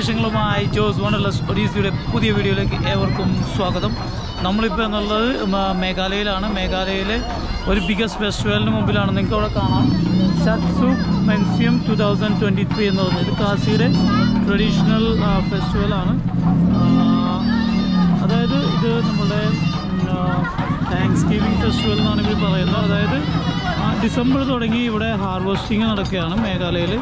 വിശേഷങ്ങളുമായി ജോസ് വണ്ടർലസ് ഒഡീസിയുടെ പുതിയ വീഡിയോയിലേക്ക് ഏവർക്കും സ്വാഗതം. നമ്മളിപ്പോൾ എന്നുള്ളത് മേഘാലയയിലാണ്. മേഘാലയയിലെ ഒരു ബിഗസ്റ്റ് ഫെസ്റ്റിവലിന് മുമ്പിലാണ്. നിങ്ങൾക്ക് അവിടെ കാണാം. ഷത്സു മെൻസ്യം ടു തൗസൻഡ് ട്വന്റി ത്രീ എന്ന് പറഞ്ഞത്. ഇത് ട്രഡീഷണൽ ഫെസ്റ്റിവലാണ് അതായത് ഇത് നമ്മുടെ താങ്ക്സ് ഗിവിംഗ് ഫെസ്റ്റിവൽ എന്നാണ് ഇവർ പറയുന്നത്. അതായത് ഡിസംബർ തുടങ്ങി ഇവിടെ ഹാർവെസ്റ്റിംഗ് നടക്കുകയാണ് മേഘാലയയിൽ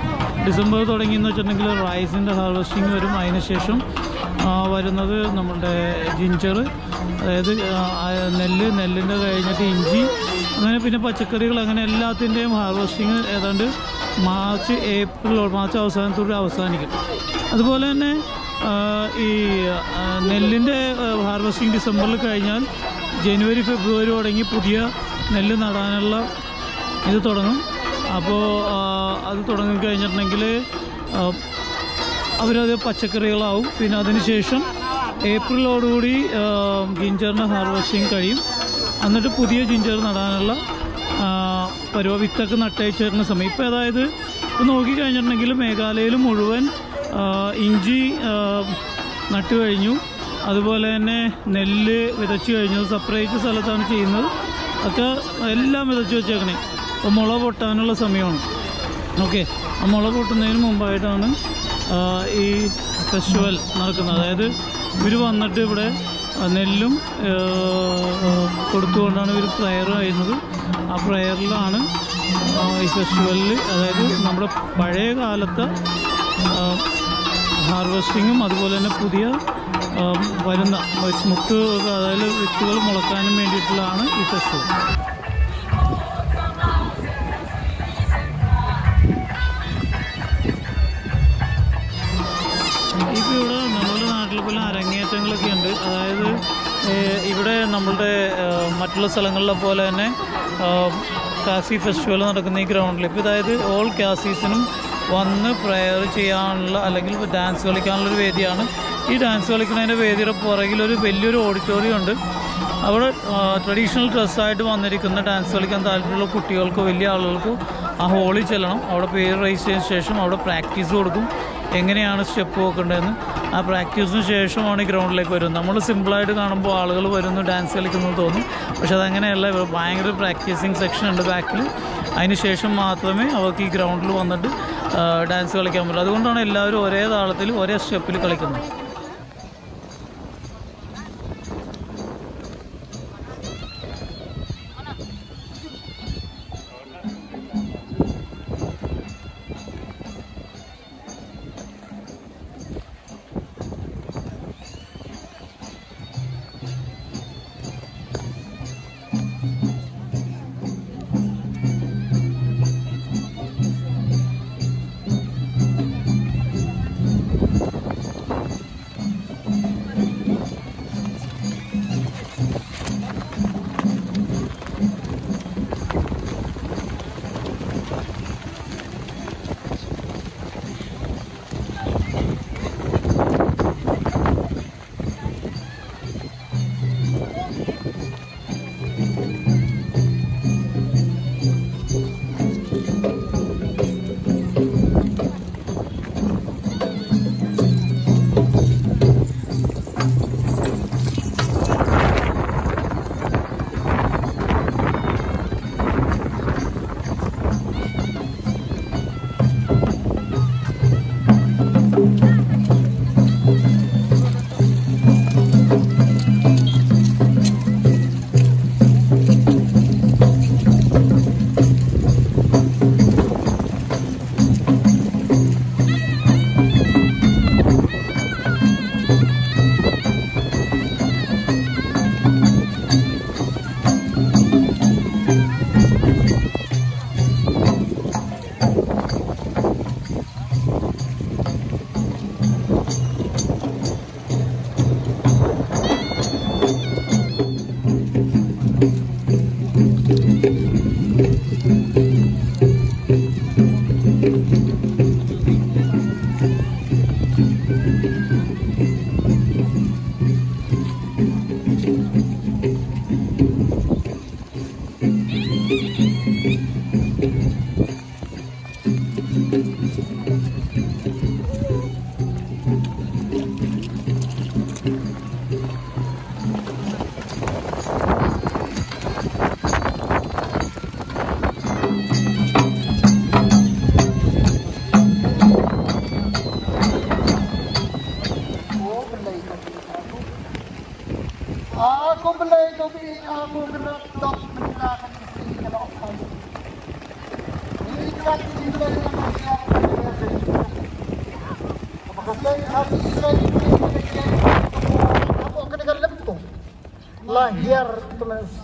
ഡിസംബർ തുടങ്ങി എന്ന് വെച്ചിട്ടുണ്ടെങ്കിൽ റൈസിന്റെ ഹാർവസ്റ്റിംഗ് വരും. അതിനുശേഷം വരുന്നത് നമ്മളുടെ ജിഞ്ചർ അതായത് നെല്ല് നെല്ലിന്റെ കഴിഞ്ഞിട്ട് ഇഞ്ചി അങ്ങനെ പിന്നെ പച്ചക്കറികൾ അങ്ങനെ എല്ലാത്തിന്റെയും ഹാർവസ്റ്റിംഗ് ഏതാണ്ട് മാർച്ച് ഏപ്രിൽ മാർച്ച് അവസാനത്തോടെ അവസാനിക്കും. അതുപോലെ തന്നെ ഈ നെല്ലിന്റെ ഹാർവസ്റ്റിംഗ് ഡിസംബറിൽ കഴിഞ്ഞാൽ ജനുവരി ഫെബ്രുവരി തുടങ്ങി പുതിയ നെല്ല് നടാനുള്ള ഇത് തുടങ്ങും. അപ്പോൾ അത് തുടങ്ങിക്കഴിഞ്ഞിട്ടുണ്ടെങ്കിൽ അവരത് പച്ചക്കറികളാവും. പിന്നെ അതിനുശേഷം ഏപ്രിലോടുകൂടി ജിഞ്ചറിന് ഹാർവെസ്റ്റിംഗ് കഴിയും. എന്നിട്ട് പുതിയ ജിഞ്ചർ നടാനുള്ള പരുവ വിത്തൊക്കെ നട്ടയച്ച് വരുന്ന സമയം. ഇപ്പോൾ അതായത് നോക്കിക്കഴിഞ്ഞിട്ടുണ്ടെങ്കിൽ മേഘാലയയിൽ മുഴുവൻ ഇഞ്ചി നട്ടു കഴിഞ്ഞു. അതുപോലെ തന്നെ നെല്ല് വിതച്ചു കഴിഞ്ഞു. സെപ്പറേറ്റ് സ്ഥലത്താണ് ചെയ്യുന്നത്. ഒക്കെ എല്ലാം വിതച്ച് വെച്ചേക്കണേ. അപ്പോൾ മുള പൊട്ടാനുള്ള സമയമാണ്. ഓക്കെ ആ മുള കൂട്ടുന്നതിന് മുമ്പായിട്ടാണ് ഈ ഫെസ്റ്റിവൽ നടക്കുന്നത്. അതായത് ഇവർ വന്നിട്ട് ഇവിടെ നെല്ലും കൊടുത്തുകൊണ്ടാണ് ഇവർ പ്രയർ ചെയ്യുന്നത്. ആ പ്രയറിലാണ് ഈ ഫെസ്റ്റിവലിൽ അതായത് നമ്മുടെ പഴയ കാലത്തെ ഹാർവെസ്റ്റിങ്ങും അതുപോലെ തന്നെ പുതിയ വരുന്ന മുക്ക് അതായത് വിത്തുകൾ മുളക്കാനും വേണ്ടിയിട്ടുള്ളതാണ് ഈ ഫെസ്റ്റിവൽ നമ്മളുടെ മറ്റുള്ള സ്ഥലങ്ങളിലെ പോലെ തന്നെ കാസി ഫെസ്റ്റിവൽ നടക്കുന്ന ഈ ഗ്രൗണ്ടിൽ ഇപ്പോൾ അതായത് ഓൾ കാസീസിനും വന്ന് പ്രയർ ചെയ്യാനുള്ള അല്ലെങ്കിൽ ഡാൻസ് കളിക്കാനുള്ളൊരു വേദിയാണ്. ഈ ഡാൻസ് കളിക്കുന്നതിന്റെ വേദിയുടെ പുറകിൽ ഒരു വലിയൊരു ഓഡിറ്റോറിയം ഉണ്ട്. അവിടെ ട്രഡീഷണൽ ഡ്രസ്സായിട്ട് വന്നിരിക്കുന്ന ഡാൻസ് കളിക്കാൻ താല്പര്യമുള്ള കുട്ടികൾക്കോ വലിയ ആളുകൾക്കോ ആ ഹോളിൽ ചെല്ലണം. അവിടെ പേര് രജിസ്റ്റർ ചെയ്തതിന് ശേഷം അവിടെ പ്രാക്ടീസ് കൊടുക്കും. എങ്ങനെയാണ് സ്റ്റെപ്പ് വെക്കേണ്ടതെന്ന് ആ പ്രാക്ടീസിന് ശേഷമാണ് ഗ്രൗണ്ടിലേക്ക് വരുന്നത്. നമ്മൾ സിമ്പിളായിട്ട് കാണുമ്പോൾ ആളുകൾ വരുന്നു ഡാൻസ് കളിക്കുന്നു തോന്നും. പക്ഷെ അതങ്ങനെയല്ല ഭയങ്കര പ്രാക്ടീസിങ് സെക്ഷൻ ഉണ്ട് ബാക്കിൽ അതിന് ശേഷം മാത്രമേ അവർക്ക് ഈ ഗ്രൗണ്ടിൽ വന്നിട്ട് ഡാൻസ് കളിക്കാൻ പറ്റുള്ളൂ അതുകൊണ്ടാണ് എല്ലാവരും ഒരേ താളത്തിൽ ഒരേ സ്റ്റെപ്പിൽ കളിക്കുന്നത്.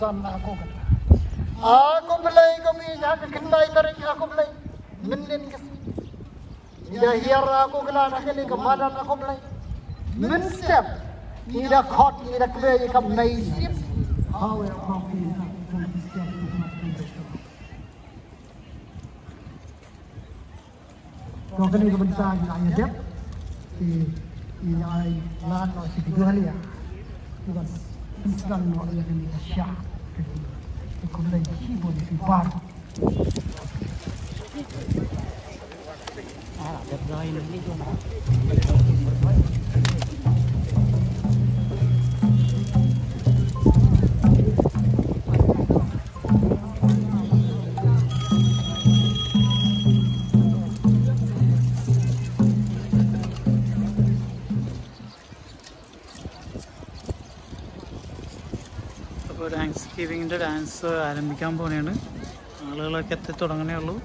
zam na ko gan a ko belai ko mi ja ka kin lai tar ki ko belai min len ka si ida hiar ko gala na kele ka madan ko belai min step ida khot ida kwe ka mai sip how we are confident Kau kena kebentar yang ayah dep thì thì ai là nói chỉ cái đứa này à, nó còn Islam nó là cái gì cả. e cos'è il cibo di Siparo. Ah, per noi non è dance ആരംഭിക്കാൻ പോവുകയാണ്. ആളുകളൊക്കെ എത്തി തുടങ്ങണേ ഉള്ളൂ.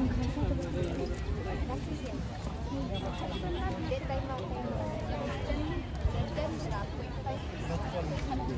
絶対今絶対にしたらいっぱい。